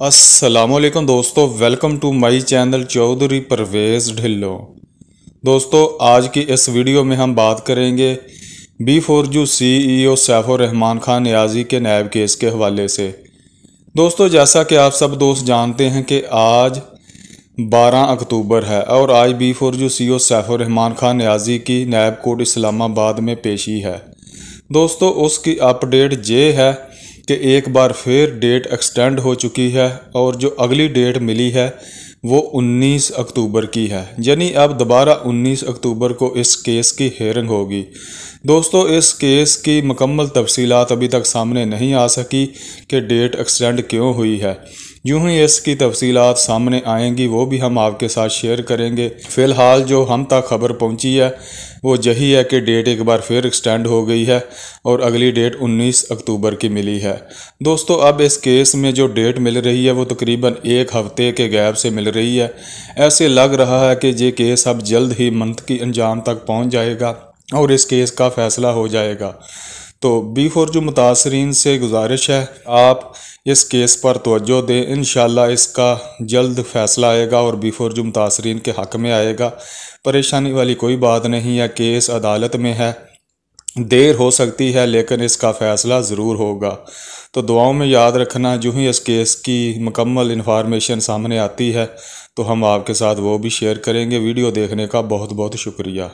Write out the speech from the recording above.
असलकुम दोस्तों welcome to my channel Chaudhary Parvez Dhillon. दोस्तों, आज की इस वीडियो में हम बात करेंगे बी फोर जू सी ई ओ सैफुर रहमान खान न्याजी के नैब केस के हवाले से। दोस्तों, जैसा कि आप सब दोस्त जानते हैं कि आज 12 अक्टूबर है और आज बी फोर जू सी ओ सैफुर रहमान खान न्याजी की नैब कोर्ट इस्लामाबाद में पेशी है। दोस्तों, उसकी अपडेट ये है कि एक बार फिर डेट एक्सटेंड हो चुकी है और जो अगली डेट मिली है, वो 19 अक्टूबर की है। यानी अब दोबारा 19 अक्टूबर को इस केस की हेयरिंग होगी। दोस्तों, इस केस की मुकम्मल तफसीलात अभी तक सामने नहीं आ सकी कि डेट एक्सटेंड क्यों हुई है। यूँ ही इसकी तफसीलात सामने आएँगी, वो भी हम आपके साथ शेयर करेंगे। फ़िलहाल जो हम तक खबर पहुँची है, वो यही है कि डेट एक बार फिर एक्सटेंड हो गई है और अगली डेट 19 अक्टूबर की मिली है। दोस्तों, अब इस केस में जो डेट मिल रही है, वो तकरीबन एक हफ़्ते के गैप से मिल रही है। ऐसे लग रहा है कि ये केस अब जल्द ही मंथ की अंजाम तक पहुँच जाएगा और इस केस का फ़ैसला हो जाएगा। तो बी फोर जो मुतासरीन से गुजारिश है, आप इस केस पर तोज्जो दें। इन इसका जल्द फ़ैसला आएगा और बी फोर जो मुतासरीन के हक़ में आएगा। परेशानी वाली कोई बात नहीं है, केस अदालत में है। देर हो सकती है, लेकिन इसका फ़ैसला ज़रूर होगा। तो दुआओं में याद रखना, जो ही इस केस की मुकम्मल इन्फॉर्मेशन सामने आती है तो हम आपके साथ वो भी शेयर करेंगे। वीडियो देखने का बहुत बहुत शुक्रिया।